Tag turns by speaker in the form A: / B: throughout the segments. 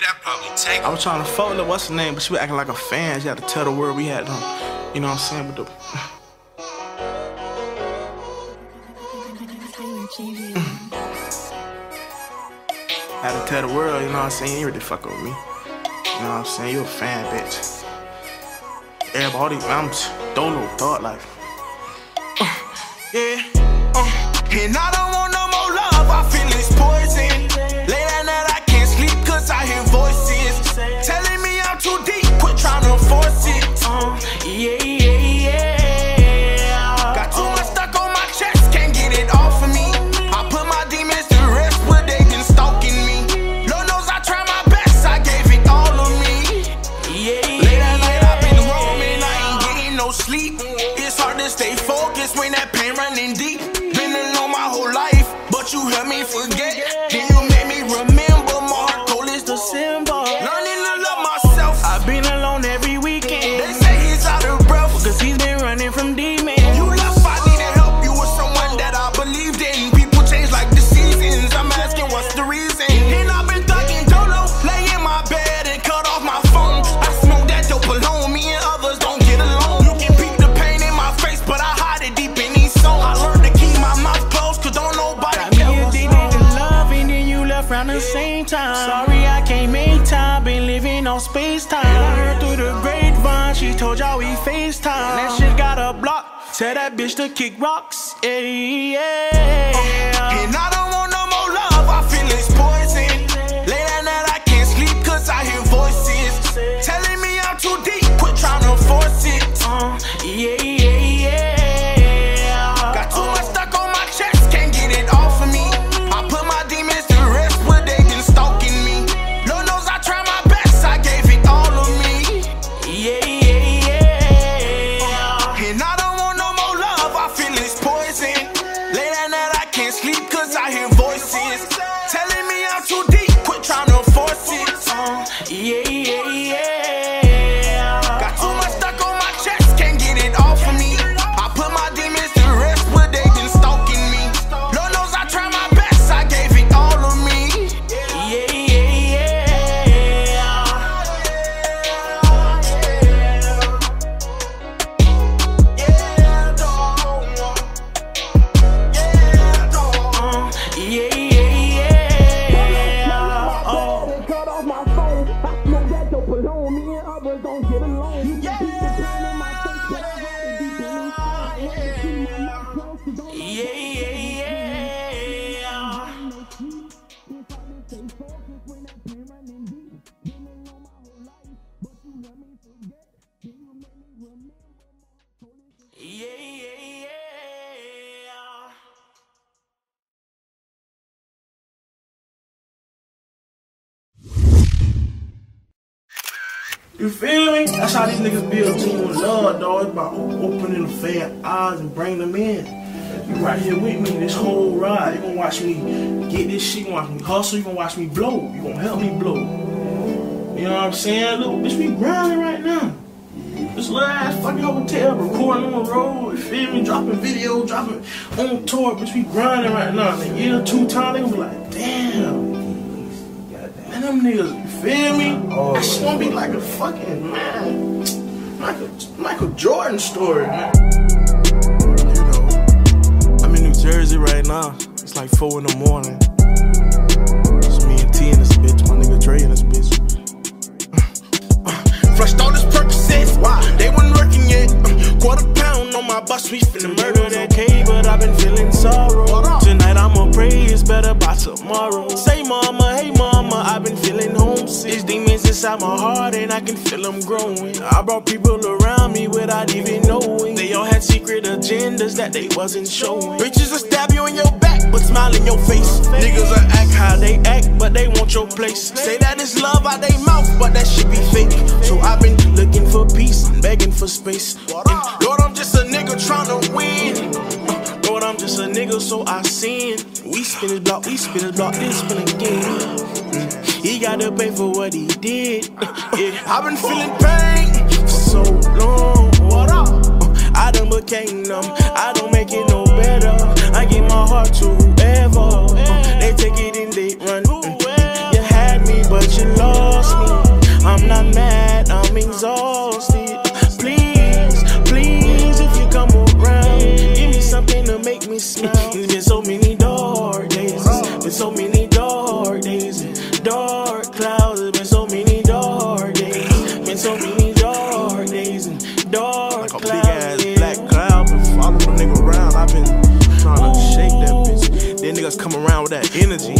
A: That probably take.
B: I was trying to fold up, what's her name, but she was acting like a fan. She had to tell the world we had them. You know what I'm saying? But the. had to tell the world, you know what I'm saying? You really fuck with me. You know what I'm saying? You a fan, bitch. Everybody, I'm dolo, thought life.
C: Yeah. Uh, and I don't that
B: bitch to kick rocks. Yeah, yeah.
C: And I don't want
B: how these niggas build team love, dog. About opening the fair eyes and bring them in. You right here with me this whole ride. You gonna watch me get this shit. You gonna watch me hustle. You gonna watch me blow. You gonna help me blow. You know what I'm saying? Look, bitch, we grinding right now. This ass fucking hotel, recording on the road, you feel me? Dropping video, dropping on tour, bitch, we grinding right now. Nigga, year two time, gonna be like, damn. And them niggas, feel me? Oh. That shit gonna be like a fucking, man, Michael, Michael Jordan story, man. You know, I'm in New Jersey right now. It's like 4 in the morning. It's me and T in this bitch, my nigga Dre in this bitch.
C: Flushed all this Percocets, why? They wasn't working yet. Quarter pound on my bus, we finna murder
B: that K, but I've been feeling sorrow. Tonight I'ma pray it's better by tomorrow. Say mama, hey mama, I've been feeling homesick. These demons inside my heart and I can feel them growing. I brought people around me without even knowing. They all had secret agendas that they wasn't showing.
C: Bitches will stab you in your back, but smile in your face.
B: Niggas will act how they act, but they want your place.
C: Say that it's love out they mouth, but that shit be fake.
B: So I've been looking for peace, begging for space.
C: And Lord, I'm just a nigga tryna win.
B: Lord, I'm just a nigga, so I sin. We spin his block, we spin his block, then spin again. He gotta pay for what he did. Yeah,
C: I've been feeling pain.
B: for so long. What up? I done became numb. I don't make it no better. I give my heart to whoever. They take it and they run. You had me, but you lost. Me. I'm not mad, I'm exhausted. Please, please, if you come around, give me something to make me smile. It's been so many dark days, been so many
A: that energy,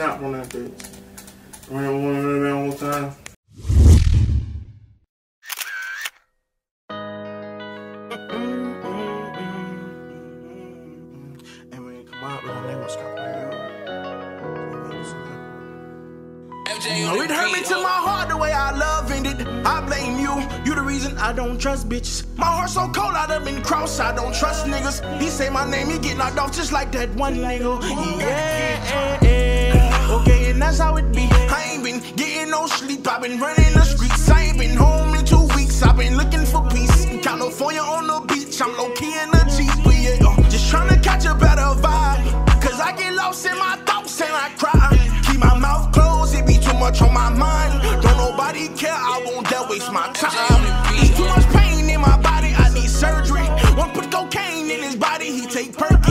D: Hey, he snapped on that bitch. Run one around one time.
A: And when you come out, long they gonna stop like yo.
C: Oh, it hurt me to my heart the way I love ended. I blame you. You the reason I don't trust bitches. My heart so cold, I done been crossed. I don't trust niggas. He say my name, he get knocked off just like that one nigga. Yeah, okay, and that's how it be. I ain't been getting no sleep. I've been running the streets. I ain't been home in two weeks. I've been looking for peace. In California on the beach. I'm low key in the Jeep. But yeah, uh, just trying to catch a better vibe. Cause I get lost in my thoughts and I cry. Keep my mouth closed, it be too much on my mind. Don't nobody care, I won't dare waste my time. It's too much pain in my body, I need surgery. One put cocaine in his body, he take Perkies.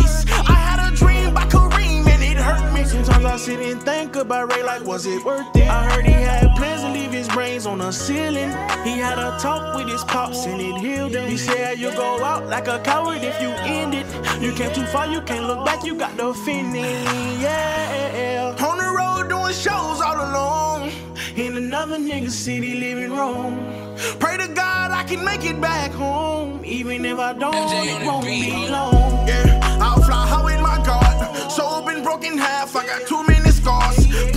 C: I
B: sit and think about Ray like, was it worth it? I heard he had plans to leave his brains on the ceiling. He had a talk with his pops and it healed him. He said you go out like a coward if you end it. You came too far, you can't look back, you got the finish. Yeah.
C: On the road doing shows all alone.
B: In another nigga city living wrong.
C: Pray to God I can make it back home.
B: Even if I don't, it won't be long.
C: Yeah, Soul been broken half, I got too many scars.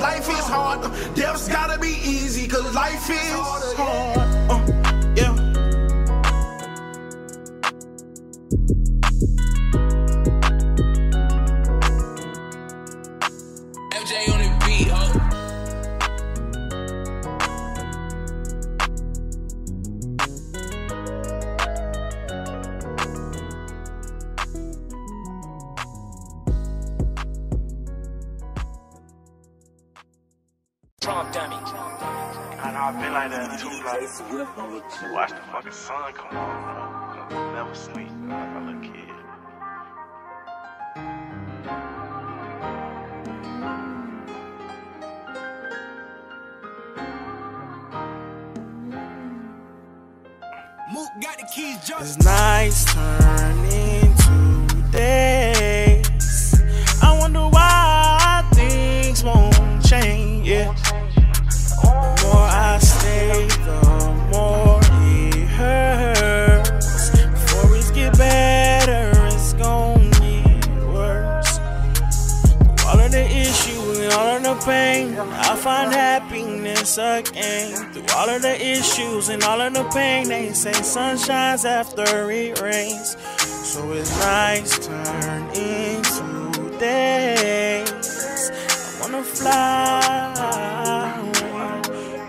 C: Life is hard. Death's gotta be easy,
B: cause life is
C: hard.
D: Watch the fucking sun come on, bro. Never sleep. Like a little kid.
C: Mook got the keys, just
B: It's nights turn the issues and all of the pain, I find happiness again. Through all of the issues and all of the pain, they say sun shines after it rains. So it's nights turn into days. I wanna fly.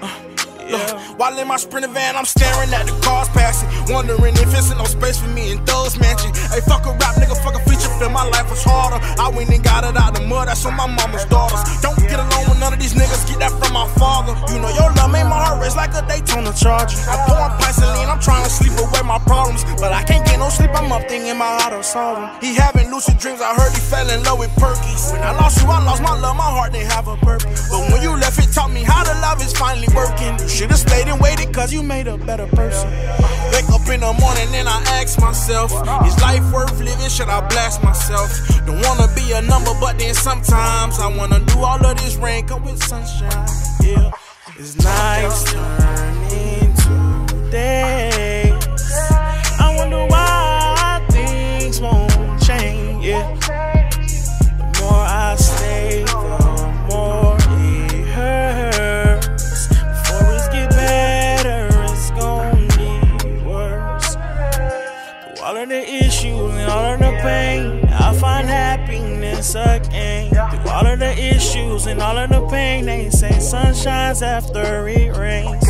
B: Uh, yeah.
C: While in my sprinter van, I'm staring at the cars passing. Wondering if it's no space for me in those mansion. Hey, fuck a rap nigga, fuck a feature film. My life was harder. I went and got it out the mud. That's on my mama's daughters. Don't get along with none of these niggas. Get that from my father. You know your love made my heart race like a Daytona Charger. I pour on Piceline, I'm trying to sleep away my problems. But I can't get no sleep. I'm up thinking my to solve them. He having lucid dreams. I heard he fell in love with Perkies. When I lost you, I lost my love. My heart didn't have a purpose. But when you left, it taught me how to love is finally working. You should've stayed and waited, cause you made a better person. Wake up in the morning and I ask myself, is life worth living? Should I blast myself? Don't wanna be a number, but then sometimes I wanna do all of this rain come with sunshine. Yeah,
B: It's into days. Again. Through all of the issues and all of the pain, they say sun shines after it rains.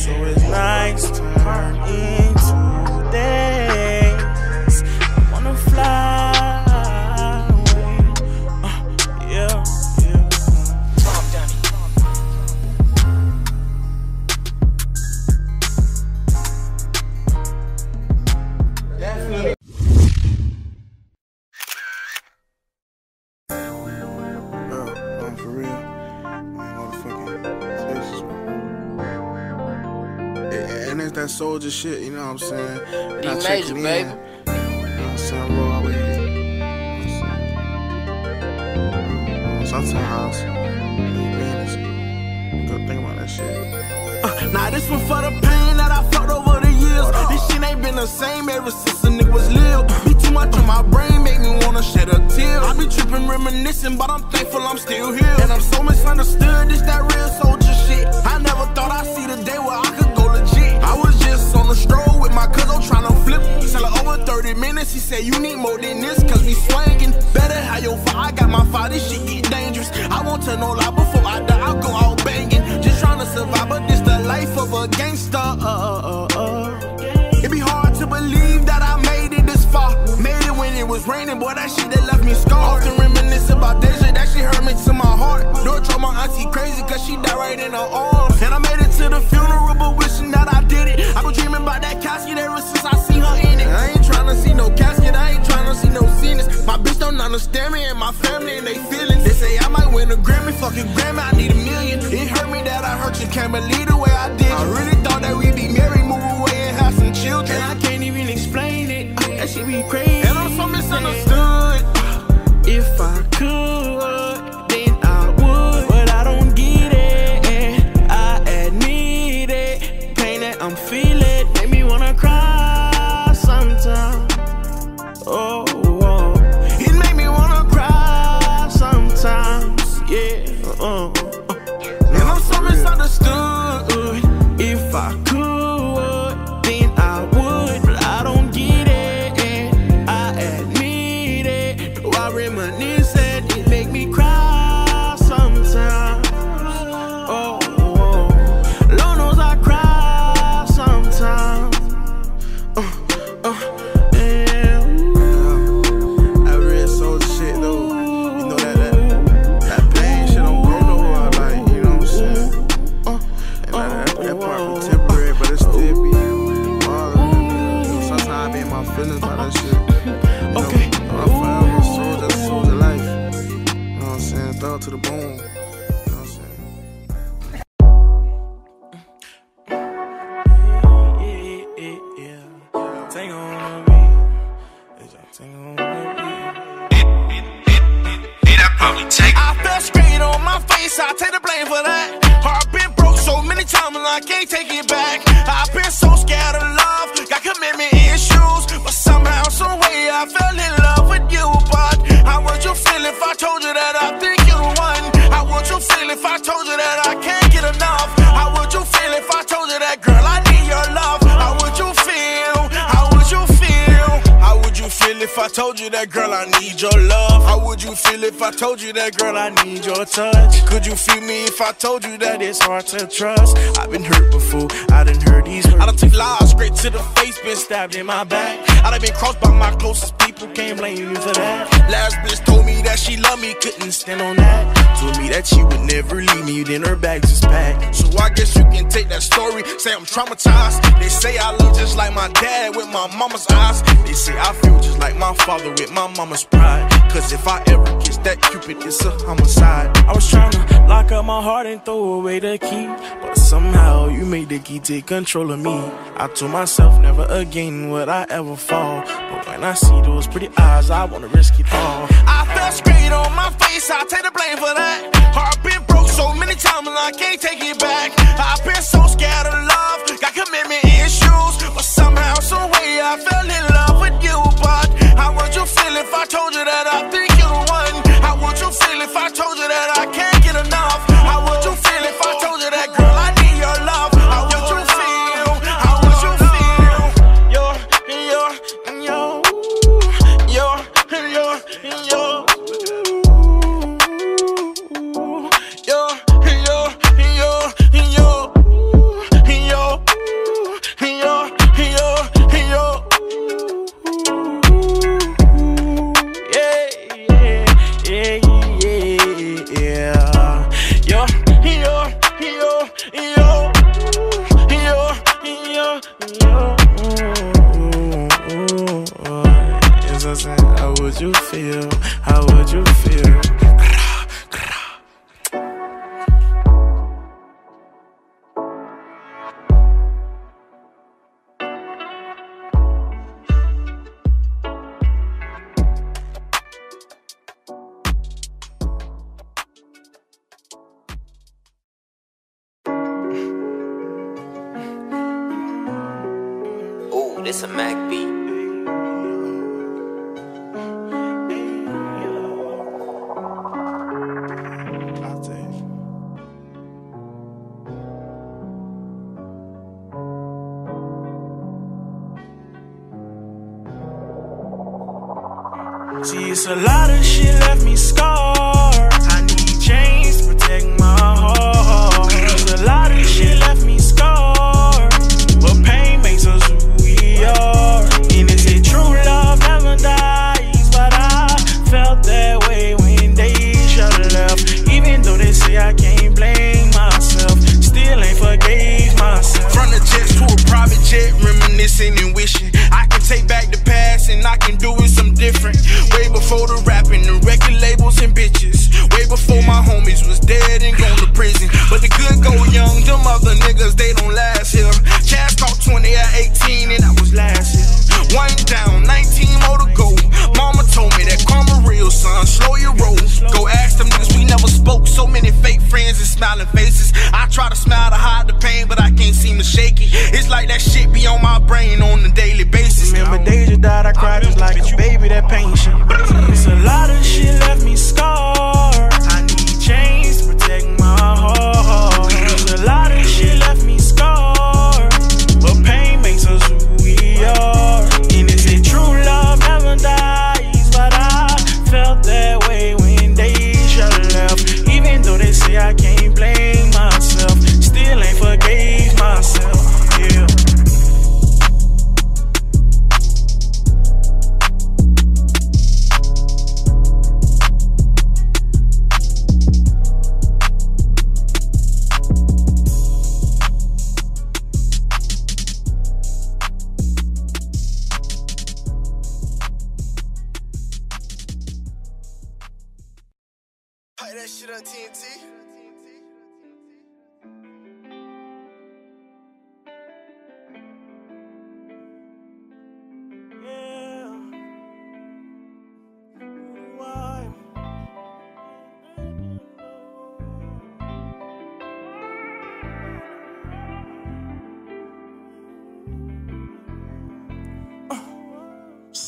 B: So it's nights turn into days. I wanna fly
A: that soldier shit, you know what I'm saying?
E: D
A: Not
E: major,
A: checking in.
E: baby.
A: You know what I'm saying? Roll out with it. You know what I'm saying? Sometimes, man, go think about that shit.
C: Uh, now this one for the pain that I felt over the years. This shit ain't been the same ever since a nigga was little. Be too much on my brain, make me wanna shed a tear. I be tripping, reminiscing, but I'm thankful I'm still here. And I'm so misunderstood, this that real soldier shit. I never thought I'd see the day where I could go legit. I was just on the stroll with my cousin trying to flip. Till over 30 minutes, he said you need more than this, cause we swinging. Better have your fire, I got my fire, this shit get dangerous. I won't tell no lie before I die, I'll go out banging. Just trying to survive, but this the life of a gangster. Uh, uh, uh. It be hard to believe that I made it this far. Made it when it was raining, boy, that shit that left me scarred. Often reminisce about Deja, hurt me to my heart. Don't drove my auntie crazy, cause she died right in her arms. And I made it to the funeral, but wishing that I did it. I been dreaming about that casket ever since I seen her in it. I ain't tryna see no casket, I ain't tryna see no scenes. My bitch don't understand me and my family and they feelings. They say I might win a Grammy, fucking Grammy, I need a million. It hurt me that I hurt you, can't believe the way I did. I really thought that we'd be married, move away and have some children.
B: And I can't even explain it. That shit be crazy.
C: And I'm so misunderstood.
B: If I could, I'm feeling make me wanna cry sometimes. Oh.
C: Told you that
B: it's hard to trust? I've been hurt before, I done heard these words. I done took lies straight to the face, been stabbed in my back. I done been crossed by my closest people, can't blame you for that. Last bitch told me that she loved me, couldn't stand on that. Told me that she would never leave me, then her bags is packed. So I guess you can take that story, say I'm traumatized. They say I look just like my dad with my mama's eyes. They say I feel just like my father with my mama's pride. Cause if I ever kiss that cupid, it's a homicide. I was trying to lock up my heart and throw away the key. But somehow you made the key take control of me. I told myself never again would I ever fall. But when I see those pretty eyes, I wanna risk it all. I fell straight on my face, I take the blame for that. Heart been broke so many times and I can't take it back. I've been so scared of love, got commitment issues. But somehow, some way I fell in love with you. But how would you feel if I told you that I think you're the one? How would you feel if I told you that I can't get enough?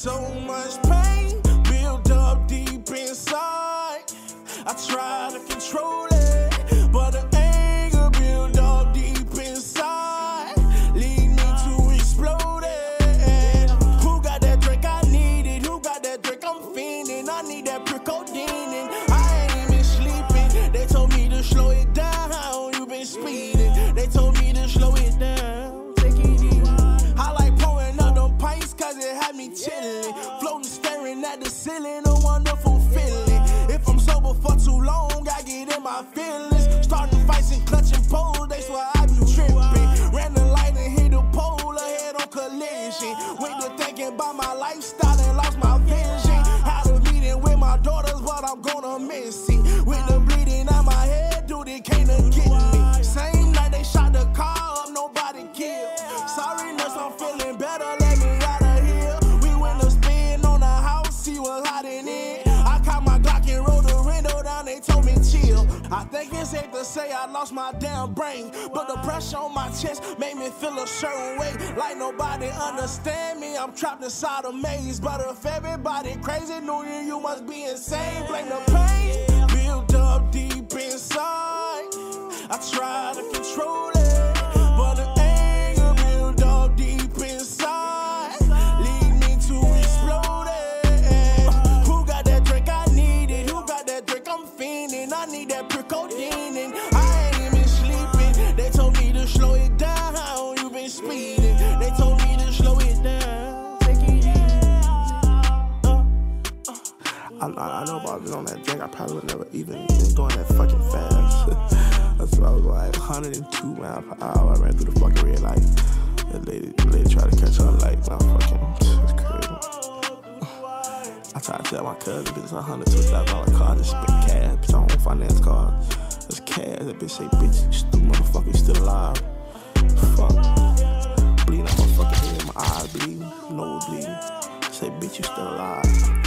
B: So much pain built up deep inside. I try to control it, I
C: lost my damn brain. But the pressure on my chest made me feel a certain way. Like nobody understand me, I'm trapped inside a maze. But if everybody crazy knew you, you must be insane. Blame the pain, built up deep inside. I try to control it, I, I, I
B: know if I was on that drink, I probably would never even been going that fucking fast. That's why I was like 102 miles per hour. I ran through the fucking red light. The lady, the lady tried to catch on light. Now fucking, it's crazy. I tried to tell my cousin, bitch, it's a hundred two thousand dollar car. Just spent cash, bitch, I don't finance car. It's cash. That bitch say, bitch, you stupid motherfucker, you still alive. Fuck. Bleeding out my fucking head, my eyes bleeding, nose bleeding. Say, bitch, you still alive.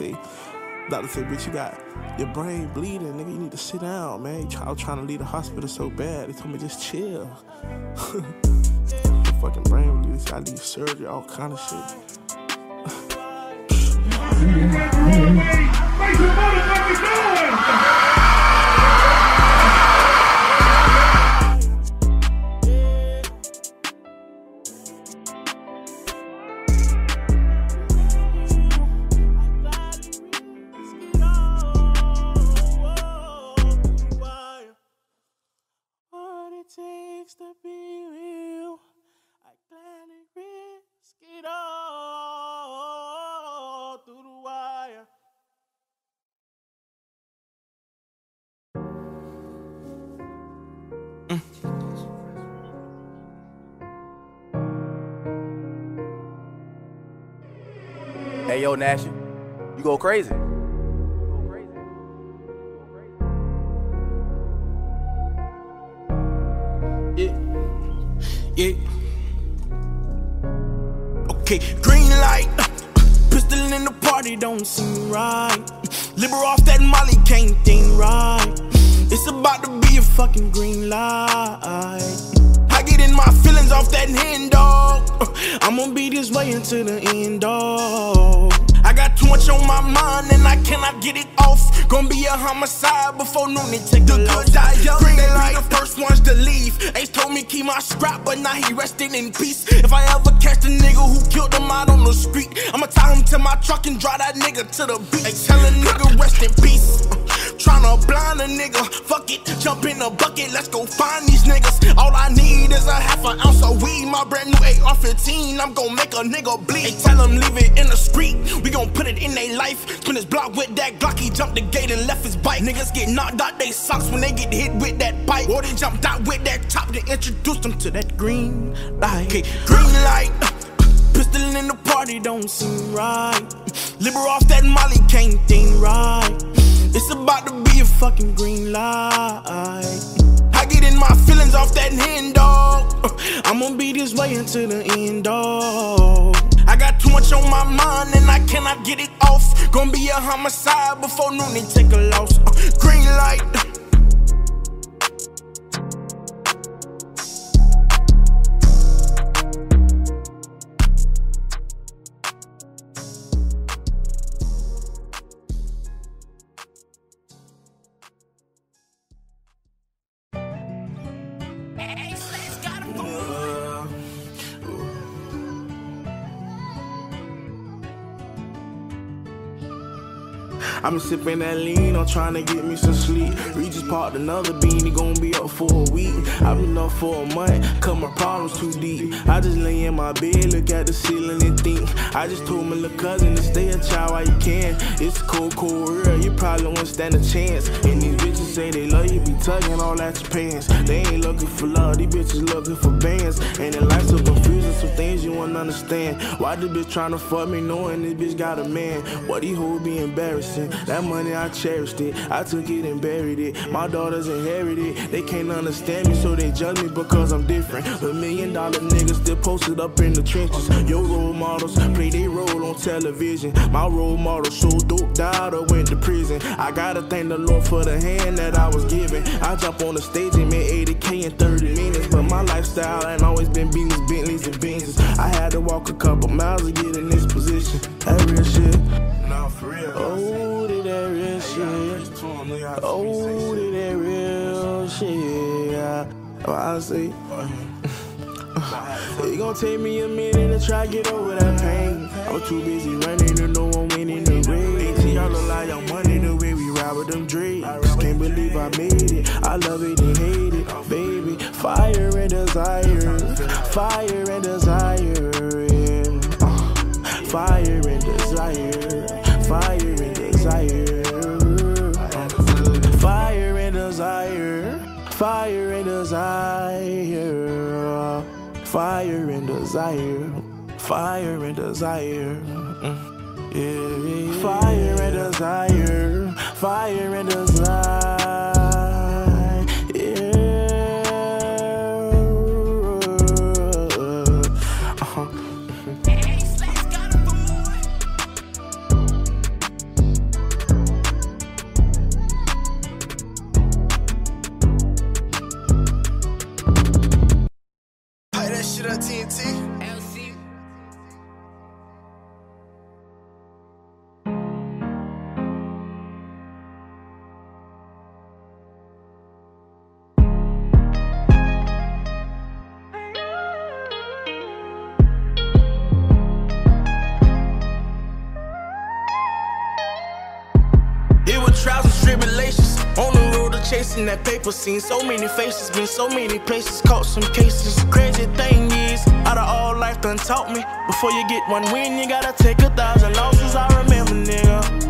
B: Say, doctor said, bitch, you got your brain bleeding, nigga. You need to sit down, man. I was trying to leave the hospital so bad. They told me just chill. fucking brain bleeding. I need surgery, all kind of shit.
C: What
F: crazy.
C: Yeah. Yeah. Okay, green light. Pistol in the party don't seem right. Liber off that Molly can't think right. It's about to be a fucking green light. I get in my feelings off that hand dog. I'm gonna be this way until the end dog. I got too much on my mind and I cannot get it off. Gonna be a homicide before noon and take the good die young. Green light, the first ones to leave. Ace told me keep my scrap, but now he resting in peace. If I ever catch the nigga who killed him out on the street, I'ma tie him to my truck and drive that nigga to the beach. Hey, tell a nigga rest in peace. Tryna blind a nigga, fuck it, jump in the bucket, let's go find these niggas. All I need is a half an ounce of weed, my brand new AR-15. I'm gon' make a nigga bleed. Hey, tell him leave it in the street, we gon' put it in they life. Spin his block with that Glock, he jumped the gate and left his bike. Niggas get knocked out they socks when they get hit with that bike. Or they jumped out with that top to introduce them to that green light. Okay, green light. Pistol in the party don't seem right. Liber off that Molly can't think right. It's about to be a fucking green light. I get in my feelings off that hand dog. I'm gonna be this way until the end dog. I got too much on my mind and I cannot get it off. Gonna be a homicide before noon and take a loss. Uh, green light.
B: I'm sipping that lean, I'm trying to get me some sleep. Regis parked another bean, he gon' be up for a week. I've been up for a month, cause my problems too deep. I just lay in my bed, look at the ceiling and think. I just told my little cousin to stay a child while you can. It's cold, cold world, you probably won't stand a chance. And these bitches say they love you, tugging all at your pants. They ain't looking for love, these bitches looking for bands. And the life so confusing, some things you won't understand. Why this bitch trying to fuck me knowing this bitch got a man? What he hold be embarrassing. That money I cherished it, I took it and buried it. My daughters inherited, it. they can't understand me, so they judge me because I'm different. A million dollar niggas still posted up in the trenches. Your role models play their role on television. My role model so dope died or went to prison. I gotta thank the Lord for the hand that I was given. I jump on the stage and made 80k in 30 minutes, but my lifestyle ain't always been Beamers, Bentleys, and Benzes. I had to walk a couple miles to get in this position. That real shit.
A: Nah, for real.
B: Oh, did that real shit. Oh, did that real shit. Oh, I say. It gon' take me a minute to try get over that pain. I'm too busy running to know I'm winning the race. Y'all look like y'all money the way we ride with them drakes. Can't believe I made it. I love it and hate it, baby. Fire and desire, fire and desire, yeah. Fire and desire, fire and desire, fire and desire. Mm. Yeah, fire and desire, fire and desire. Chasing that paper. Seen so many faces, been so many places, caught some cases. Crazy thing is, out of all life done taught me. Before you get one win, you gotta take a thousand losses. I remember, nigga.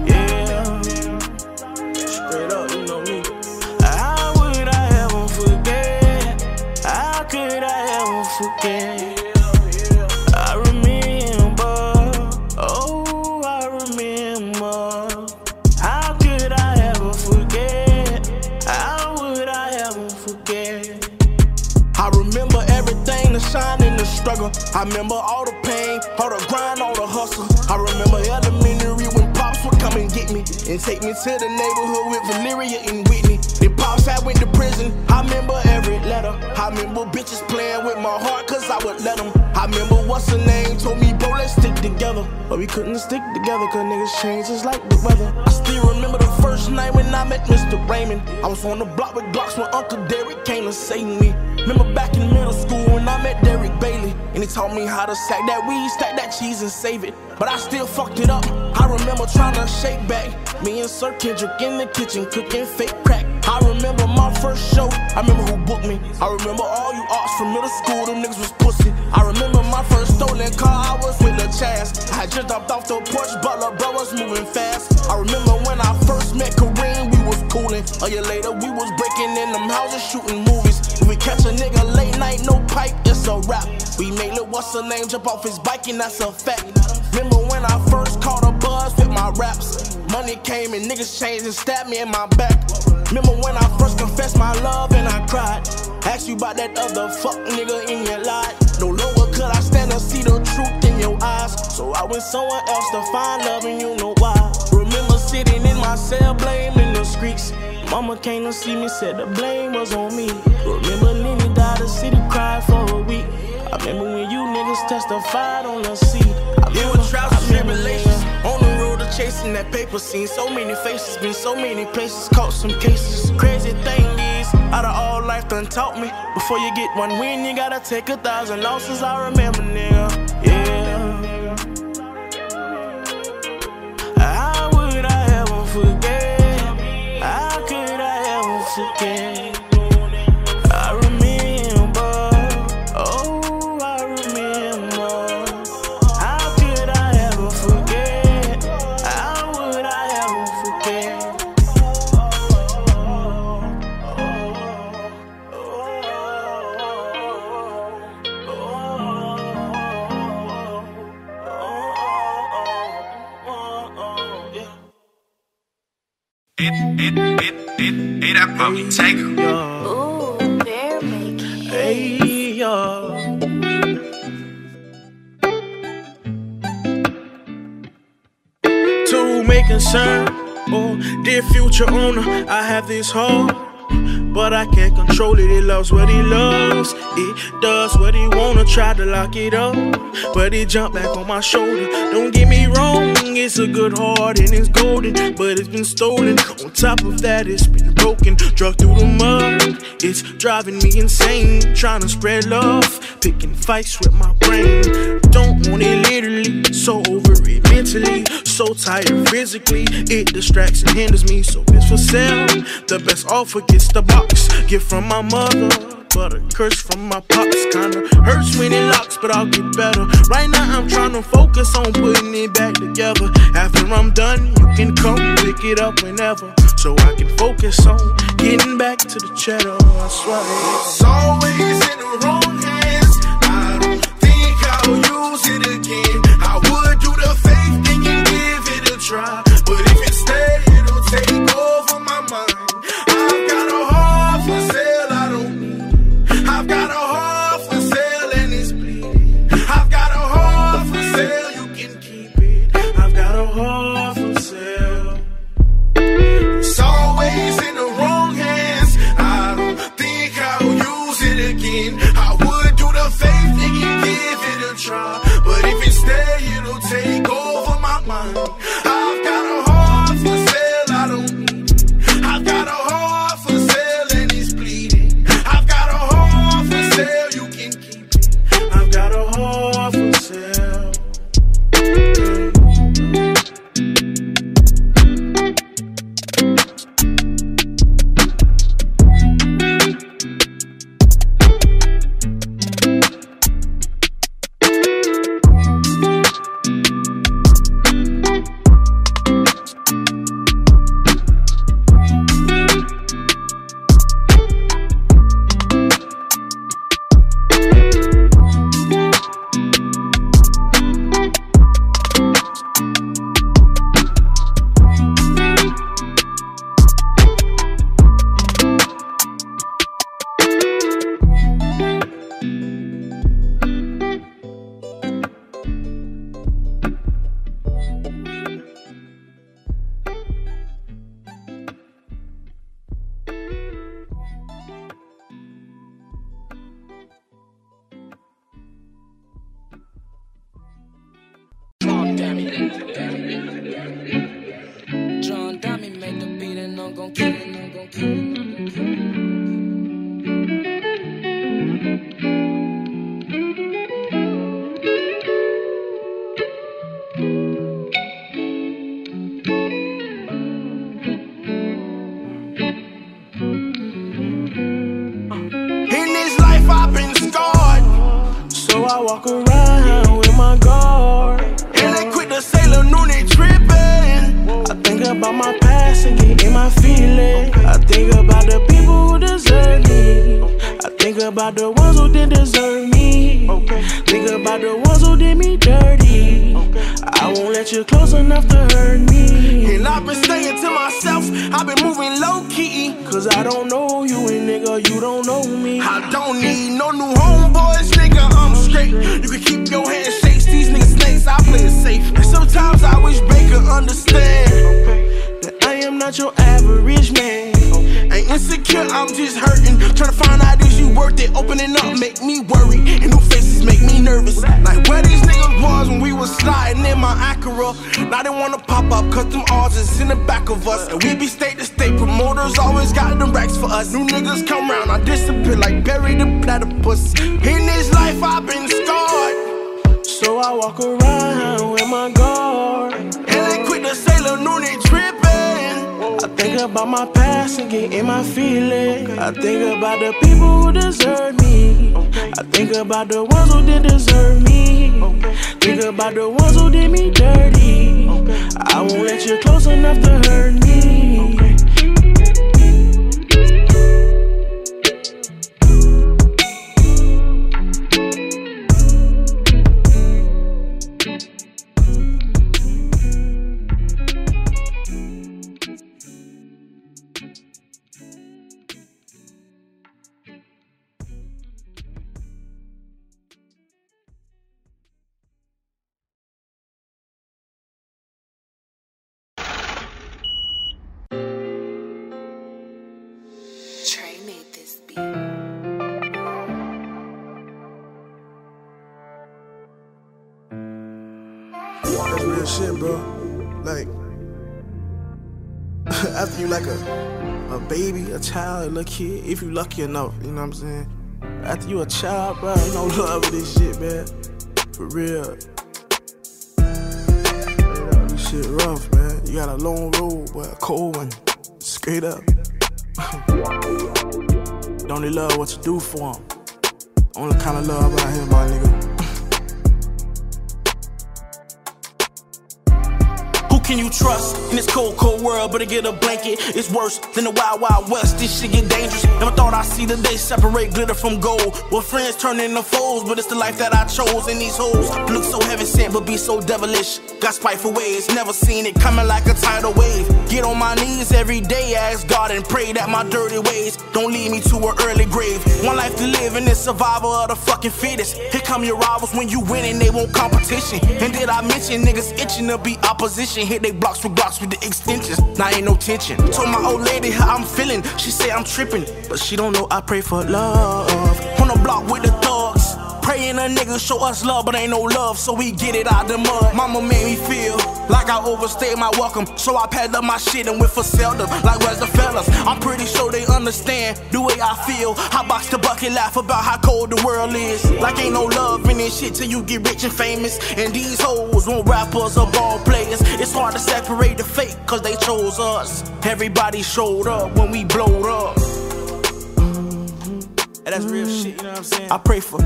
B: I remember all the pain, all the grind, all the hustle. I remember elementary when pops would come and get me and take me to the neighborhood with Valeria and Whitney. Then pops I went to prison. I remember every letter. I remember bitches playing with my heart cause I would let them. I remember what's her name told me, bro, let's stick together. But we couldn't stick together cause niggas change just like the weather. I still remember the first night when I met Mr. Raymond. I was on the block with Glocks when Uncle Derek came to save me. Remember back in middle school when I met Derek Bailey. And he taught me how to sack that weed, stack that cheese and save it. But I still fucked it up. I remember trying to shake back. Me and Sir Kendrick in the kitchen cooking fake crack. I remember my first show. I remember who booked me. I remember all you arts from middle school. Them niggas was pussy. I remember my first stolen car. I was with the Chaz. I just jumped off the porch, but the bro was moving fast. I remember when I first met Kareem, we was coolin'. A year later, we was breaking in them houses, shooting movies. We catch a nigga late night, no pipe, it's a rap. We made Lil what's her name jump off his bike, and that's a fact. Remember when I first caught a buzz with my raps? Money came and niggas changed and stabbed me in my back. Remember when I first confessed my love and I cried? Asked you about that other fuck nigga in your life. No longer could I stand to see the truth in your eyes. So I went somewhere else to find love, and you know why. Remember sitting in my cell, blaming the streets. Mama came to see me, said the blame was on me. Remember Lenny died, the city cried for a week. I remember when you niggas testified on the
C: In that paper, seen so many faces, been so many places, caught some cases.
B: Crazy thing is, out of all life done taught me. Before you get one win, you gotta take a thousand losses. I remember, nigga, yeah. How would I ever forget?
C: How could I ever forget? It, it, that puppy take him.
B: Yeah.
G: Ooh, bear making.
B: Hey, yeah. To make concern, oh, dear future owner, I have this heart. But I can't control it, it loves what he loves. It does what he wanna, try to lock it up. But it jump back on my shoulder. Don't get me wrong, it's a good heart and it's golden. But it's been stolen. On top of that, it's been broken. Drug through the mud. It's driving me insane. Trying to spread love. Picking fights with my brain. Don't want it literally. So over it mentally. So tired physically. It distracts and hinders me. So it's for sale. The best offer gets the box. Gift from my mother. But a curse from my pops kinda hurts when it locks, but I'll get better. Right now I'm trying to focus on putting it back together. After I'm done, you can come pick it up whenever. So I can focus on getting back to the cheddar. I swear.
C: It's always in the wrong hands. I don't think I'll use it again. Try.
B: Didn't deserve me. Think about the ones who did me dirty. I won't let you close enough to hurt me.
C: Little if you lucky enough, you know what I'm saying? After you a child, bro, ain't no love this shit, man. For real. This shit rough, man. You got a long road, but a cold one. Straight up. Don't they love what you do for them? Only kind of love out here, my nigga.
B: Can you trust in this cold, cold world? But Better get a blanket. It's worse than the wild, wild west. This shit get dangerous. Never thought I'd see the day separate glitter from gold. Well, friends turn into foes, but it's the life that I chose. And these hoes look so heaven sent, but be so devilish. Got spiteful ways, never seen it coming like a tidal wave. Get on my knees every day, ask God and pray that my dirty ways don't lead me to an early grave. One life to live, and it's survival of the fucking fittest. Here come your rivals when you win and they want competition. And did I mention niggas itching to be opposition? Hit they blocks with blocks with the extensions. Now ain't no tension. Told my old lady how I'm feeling. She say I'm tripping, but she don't know I pray for love. On Praying a nigga show us love, but ain't no love, so we get it out the mud. Mama made me feel like I overstayed my welcome, so I packed up my shit and went for seldom. Like where's the fellas? I'm pretty sure they understand the way I feel. I box the bucket, laugh about how cold the world is. Like ain't no love in this shit till you get rich and famous. And these hoes want rappers or ball players. It's hard to separate the fake, cause they chose us. Everybody showed up when we blowed up. And that's real shit, you know what I'm saying? I pray for.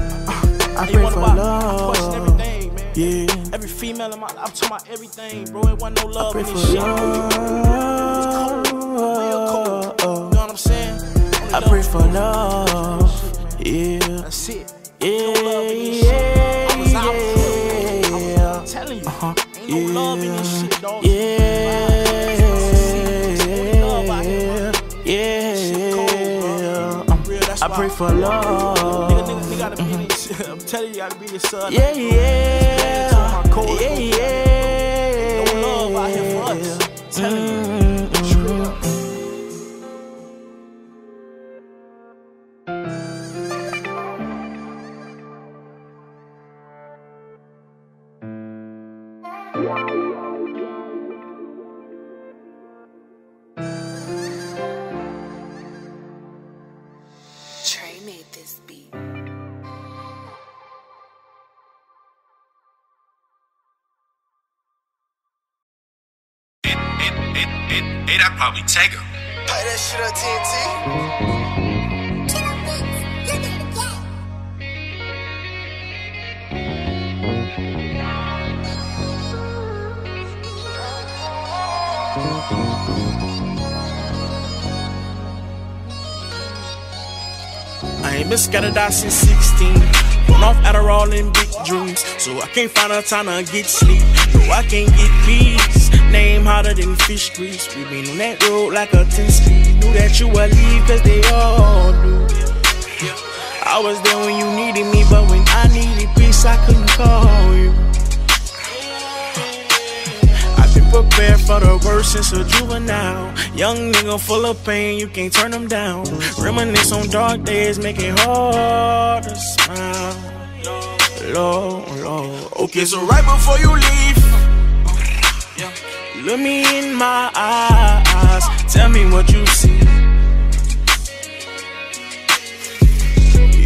C: I pray for
B: I
C: love.
B: question everything, man.
C: Yeah.
B: Every female in my I'm talking about everything, bro. It wasn't no love in this shit.
C: love.
B: Real cold. You know what I'm saying? Only
C: I pray for love. Yeah.
B: That's it.
C: Yeah.
B: No love in this shit. I was out.
C: Yeah.
B: I'm telling you.
C: Uh-huh.
B: Ain't no love in this shit, dog.
C: Yeah. Yeah. I pray for love.
B: I'm telling you, gotta be this son.
C: Yeah, yeah. Yeah, yeah.
B: No love out here for us. Telling you.
G: Mm-hmm. Probably take him.
A: Play that shit on TNT.
B: I ain't been scattered out since 16. Went off Adderall and big dreams, so I can't find a time to get sleep. No, I can't get peace. Name hotter than fish grease. We been on that road like a 10 speed. Knew that you would leave, cause they all do. I was there when you needed me, but when I needed peace, I couldn't call you. I've been prepared for the worst since a juvenile. Young nigga full of pain, you can't turn them down. Reminisce on dark days, make it hard to smile. Lord, Lord. Okay, so right before you leave, look me in my eyes. Tell me what you see.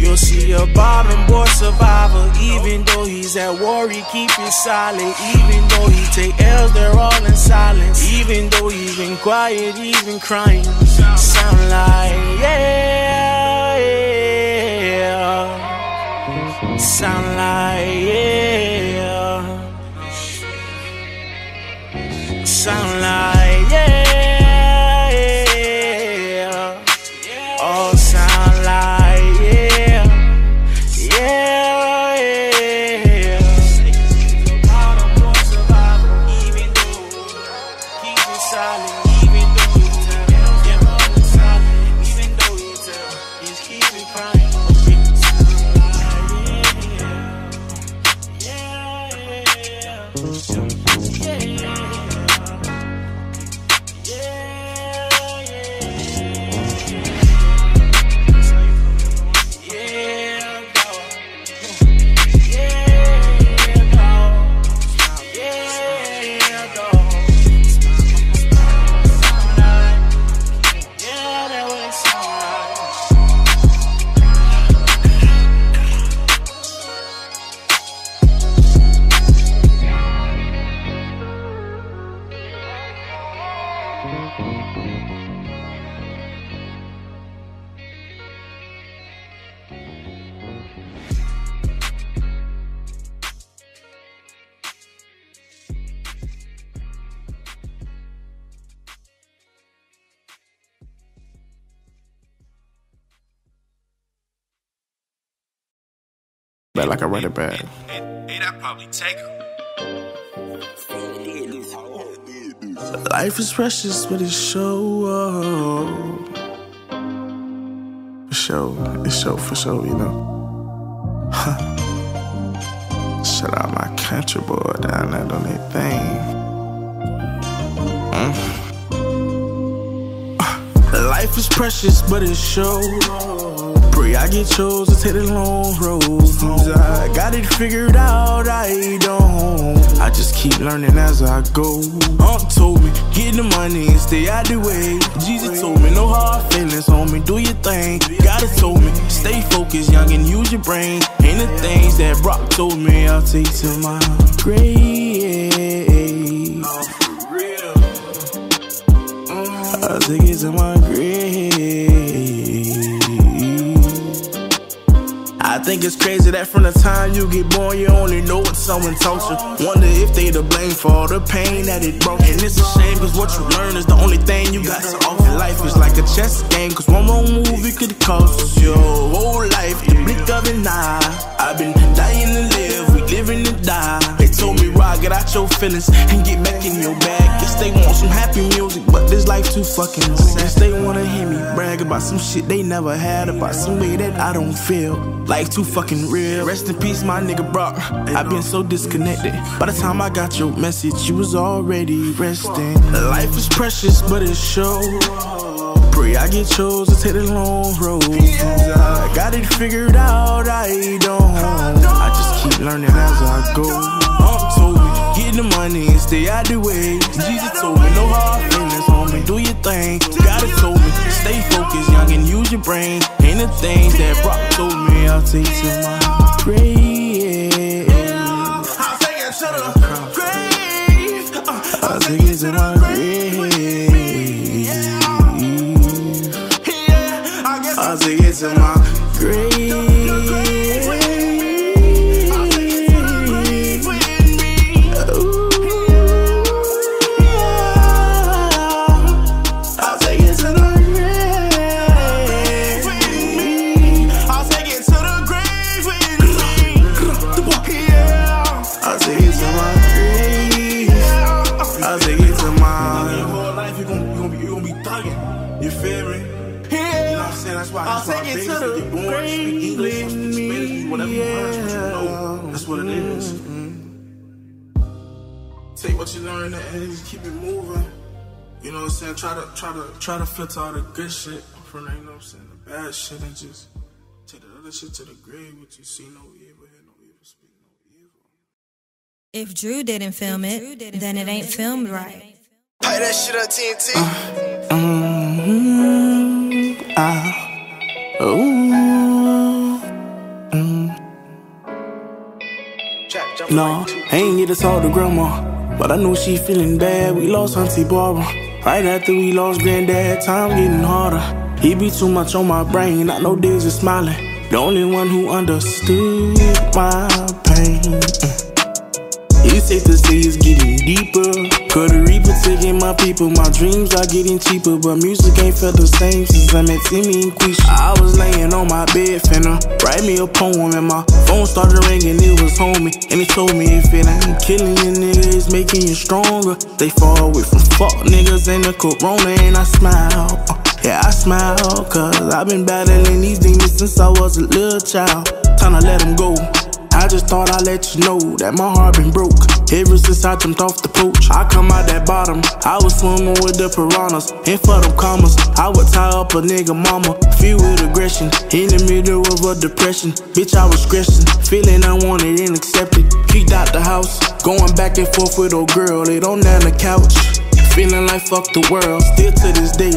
B: You'll see a bottom boy survivor. Even though he's at war, he keep it solid. Even though he take L's, they're all in silence. Even though he's been quiet, he's been crying. Sound like yeah, Back like I write it back.
H: Hey, probably take him.
B: Life is precious, but it's show. For sure, it's show for sure, you know. Shout out my country boy down there on that thing. Mm. Life is precious, but it's show. I get chose to take the long road. I got it figured out, I don't. I just keep learning as I go. Aunt told me, get the money and stay out the way. Jesus told me, no hard feelings, homie, do your thing. God has told me, stay focused, young, and use your brain. And the things that Brock told me, I'll take to my grave. Think it's crazy that from the time you get born, you only know what someone taught you. Wonder if they to blame for all the pain that it brought. And it's a shame, cause what you learn is the only thing you got to offer. Life is like a chess game, cause one wrong move, it could cost your whole life. The blink of an eye. I've been dying to live, we living to die. They told me, Rod, get out your feelings and get back in your bag. Guess they want some happy music, but this life too fucking sad. Guess they wanna hear me brag about some shit they never had, about some way that I don't feel. Life too fucking real. Rest in peace, my nigga Brock. I've been so disconnected. By the time I got your message, you was already resting. Life is precious, but it's show. Pray I get chose to take the long road. I got it figured out, I don't. I just keep learning as I go. Uh, Aunt told me, get the money and stay out the way. Jesus told me, no hard feelings, homie, do your thing. God told me, stay focused, young, and use your brain. And the things that Brock told me, I'll take to my grave.
H: I'll take it to the grave.
B: I'll take it to my grave.
H: yeah, I guess
B: I'll take it to my Try to try to try to filter all the good shit from the, you know what I'm saying, the bad shit and just take the other shit to the grave. What you see, no evil, hear no evil, speak no evil.
I: If Drew didn't film it, then it ain't filmed right.
C: Pay that shit up TNT.
B: Mm-hmm. Ah. Ooh. Mm. No, I ain't get to talk to grandma, but I know she feeling bad. We lost Auntie Barbara. Right after we lost granddad, time getting harder. He be too much on my brain, I know days is smiling. The only one who understood my pain. Mm. It's safe to say it's getting deeper. The reaper taking my people. My dreams are getting cheaper. But music ain't felt the same since I met Timmy and Quisha. I was laying on my bed, finna write me a poem. And my phone started ringing, it was homie. And he told me if it ain't killing you, nigga, it's making you stronger. They far away from fuck niggas and the corona. And I smile. Uh, Yeah, I smile, cause I've been battling these demons since I was a little child. Time to let them go. I just thought I'd let you know that my heart been broke. Ever since I jumped off the porch, I come out that bottom. I was swimming with the piranhas, and for them commas, I would tie up a nigga mama. Filled with aggression, in the middle of a depression. Bitch, I was stressing, feeling unwanted and accepted. Kicked out the house, going back and forth with old girl, laid on down the couch. Feeling like fuck the world, still to this day.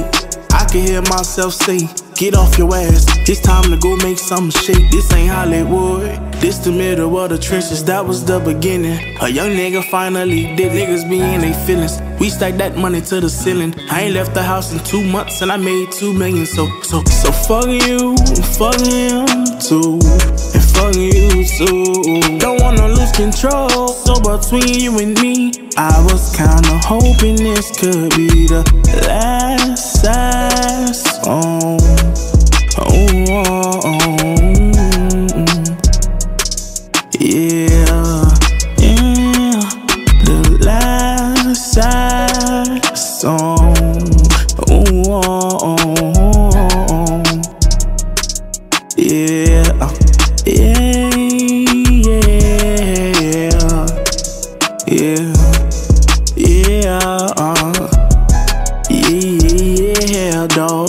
B: I can hear myself say, Get off your ass. It's time to go make some shit. This ain't Hollywood. This the middle of the trenches. That was the beginning. A young nigga finally did niggas be in they feelings. We stacked that money to the ceiling. I ain't left the house in two months and I made two million. So so so fuck you, fuck him too, and fuck you so. Don't wanna lose control. So between you and me, I was kinda hoping this could be the last, song. Oh, oh, oh. Yeah, yeah, uh, yeah, yeah, dog.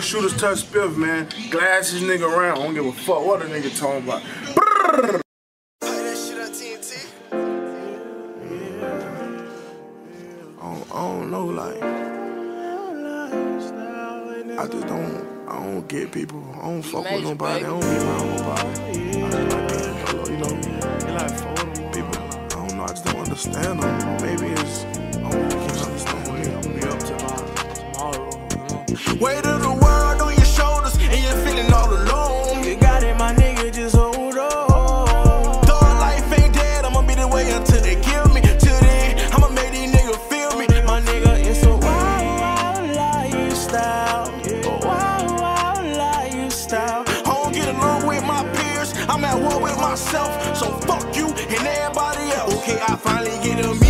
A: shooters touch spiff, man. Glasses, nigga around. I don't give a fuck what a nigga talking about. Brrr. I don't, know, like, I just don't, I don't get people. I don't fuck with nobody. I don't be around nobody. I just like you know. People, I don't know. I just don't understand them. Maybe it's, I don't understand.
B: Wait a
C: finally get a meal.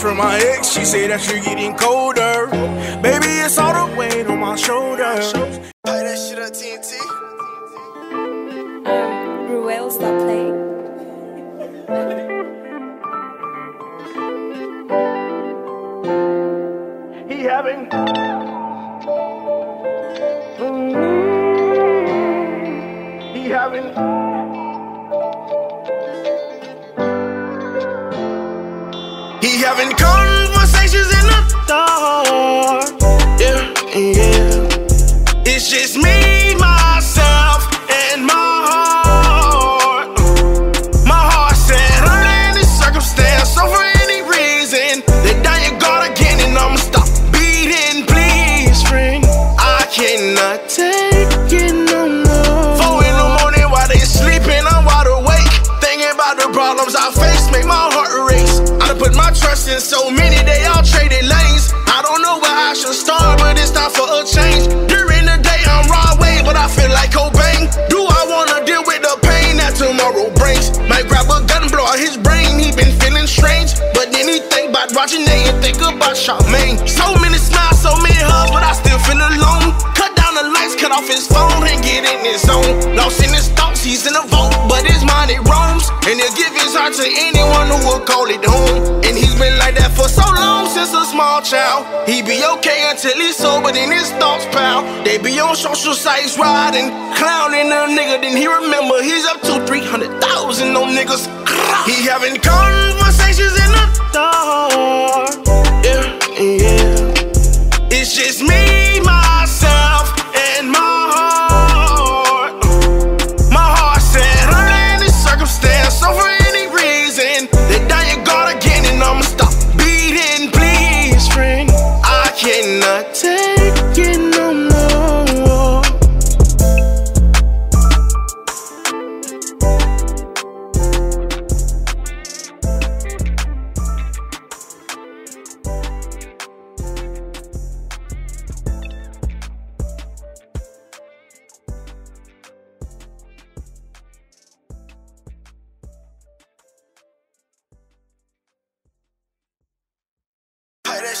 C: from my ex. She said that you're getting colder.
A: having
C: conversations in the dark. Yeah, yeah. It's just me. Strange. But then he think about Roger Nate and think about Charmaine. So many smiles, so many hugs, but I still feel alone. Cut down the lights, cut off his phone, and get in his zone. Lost in his thoughts, he's in a vault, but his mind it roams. And he'll give his heart to anyone who will call it home. And he's been like that for so long since a small child. He be okay until he's sober, then his thoughts pal. They be on social sites riding, clowning a nigga. Then he remember he's up to 300,000 on niggas. He having conversations dark. Yeah, yeah. It's just me,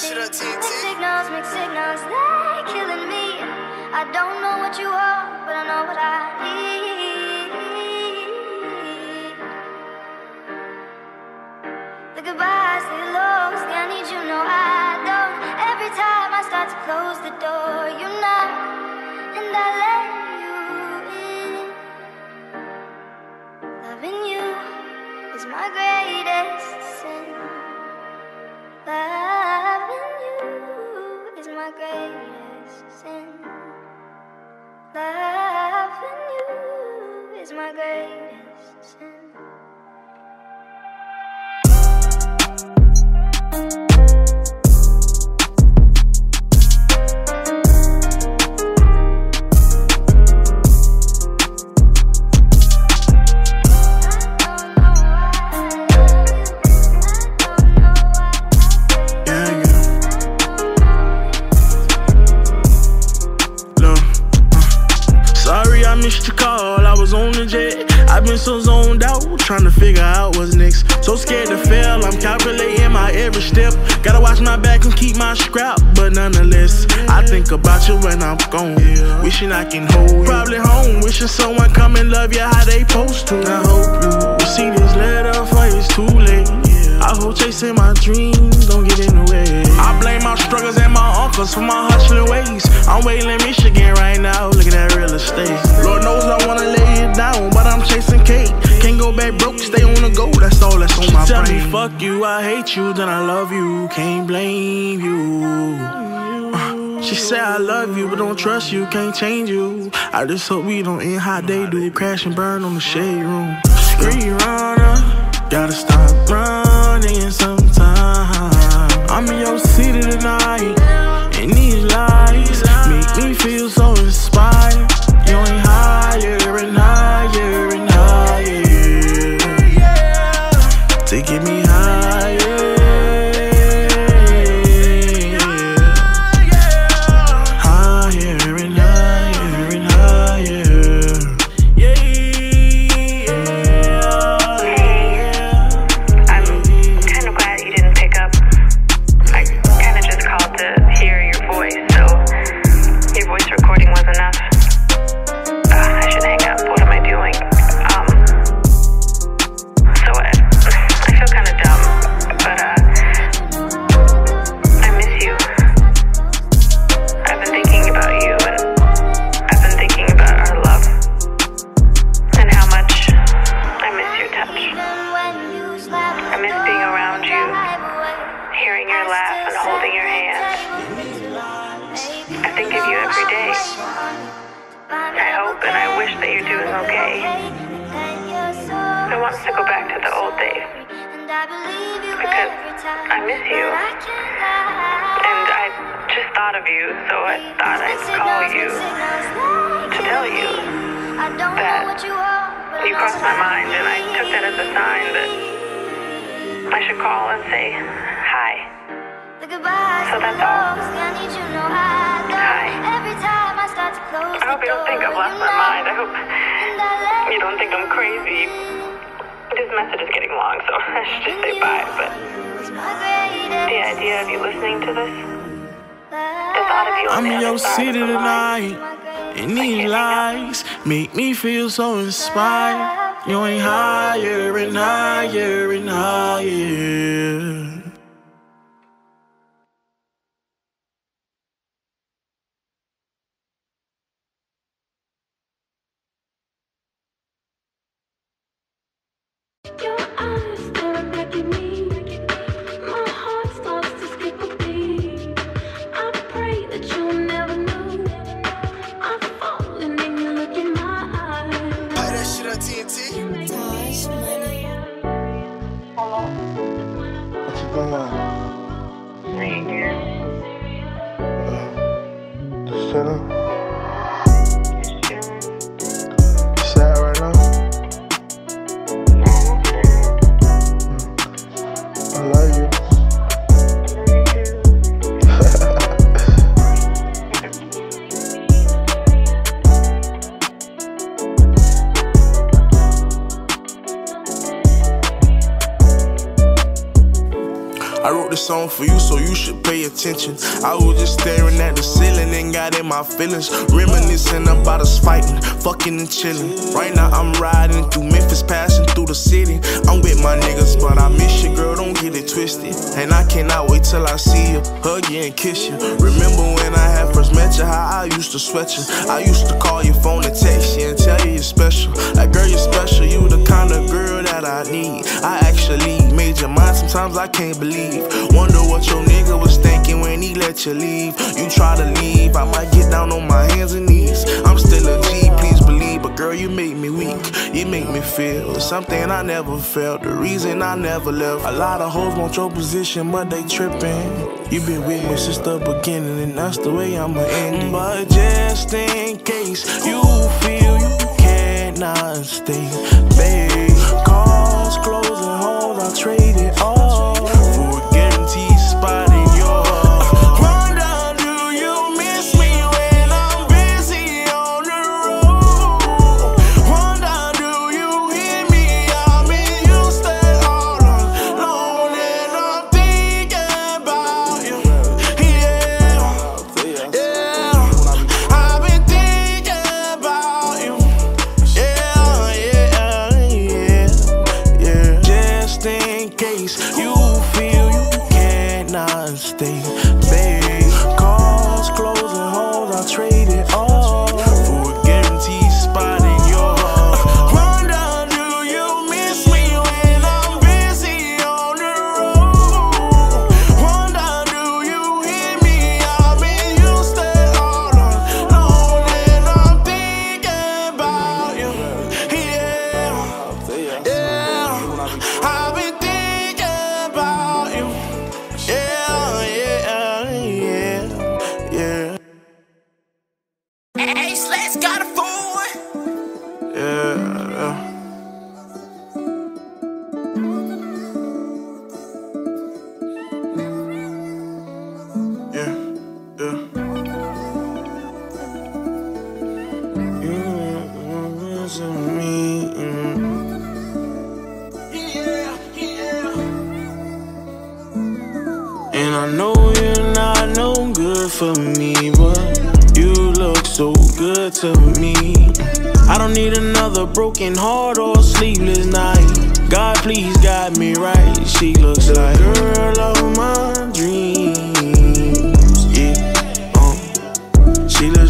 J: Mixed signals, mixed signals, they're killing me. I don't know what you are, but I know what I need. The goodbyes, the lows, I need you, no, I don't. Every time I start to close the door, you knock, and I let my greatest
B: about you when I'm gone. Wishing I can hold you. Probably home, wishing someone come and love you how they supposed to. I hope you will see this letter for it's too late. I hope chasing my dreams don't get in the way. I blame my struggles and my uncles for my hustling ways. I'm waiting in Michigan right now, look at real estate. Lord knows I wanna lay it down, but I'm chasing cake. Can't go back broke, stay on the go, that's all that's on my
C: Tell
B: brain.
C: me,
B: fuck you, I hate you, then I love you, can't blame you. She said I love you, but don't trust you, can't change you. I just hope we don't end how they do, crash and burn on the shade room. Free inspired. You ain't higher and higher and higher.
K: Play
C: Just
B: Song for you, so you should pay attention. I was just staring at the ceiling and got in my feelings. Reminiscing about us fighting, fucking and chilling. Right now I'm riding through Memphis, passing through the city. I'm with my niggas, but I miss you, girl, don't get it twisted. And I cannot wait till I see you, hug you and kiss you. Remember when I had first met you, how I used to sweat you. I used to call your phone and text and tell you you're special. Like, girl, you're special, you the kind of girl that I need. I actually made your mind, sometimes I can't believe. Wonder what your nigga was thinking when he let you leave. You try to leave, I might get down on my hands and knees. I'm still a G, please believe, but girl, you make me weak. You make me feel something I never felt. The reason I never left. A lot of hoes want your position, but they tripping. You been with me since the beginning, and that's the way I'ma end it. But just in case you feel stay, babe.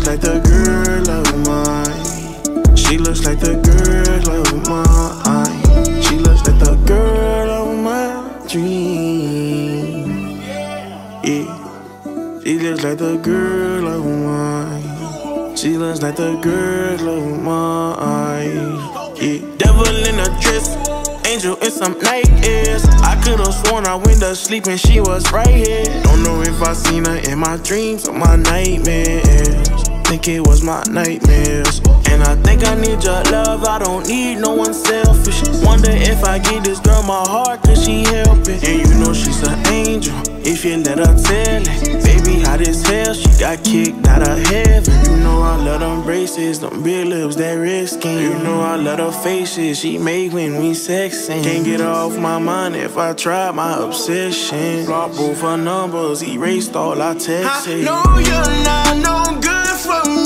B: Looks like the girl of mine. She looks like the girl of mine. She looks like the girl of my dreams. Yeah. She looks like the girl of mine. She looks like the girl of mine. Yeah. Devil in a dress, angel in some nightmares. I could've sworn I went to sleep and she was right here. Don't know if I seen her in my dreams or my nightmares. Think it was my nightmares. And I think I need your love, I don't need no one selfish. Wonder if I give this girl my heart, could she help it? And you know she's an angel, if you let her tell it. Baby, hot as hell, she got kicked out of heaven. You know I love them braces, them big lips, that red skin. You know I love her faces, she make when we sexing. Can't get off my mind if I try my obsession. Block both her numbers, erased all our texts.
C: I know you're not no good for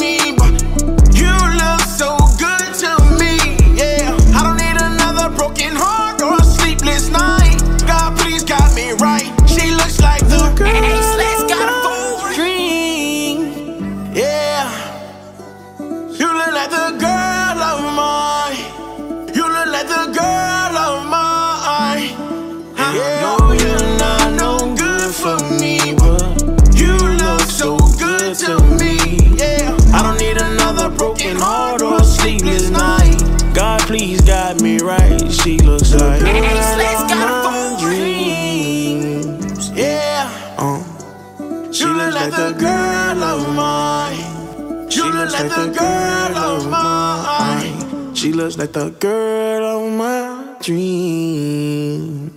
C: sleepless night. God, please
B: guide me right. She looks like
C: Ace that's got a dreams. Yeah,
B: uh,
C: you look like the girl of mine. She looks like the girl of mine.
B: She looks like the girl of my dreams.